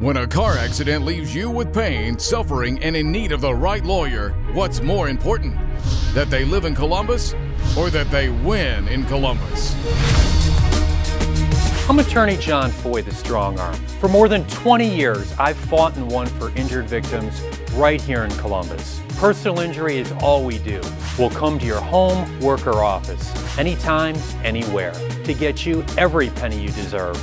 When a car accident leaves you with pain, suffering, and in need of the right lawyer, what's more important? That they live in Columbus or that they win in Columbus? I'm attorney John Foy, the strong arm. For more than 20 years, I've fought and won for injured victims right here in Columbus. Personal injury is all we do. We'll come to your home, work, or office, anytime, anywhere, to get you every penny you deserve.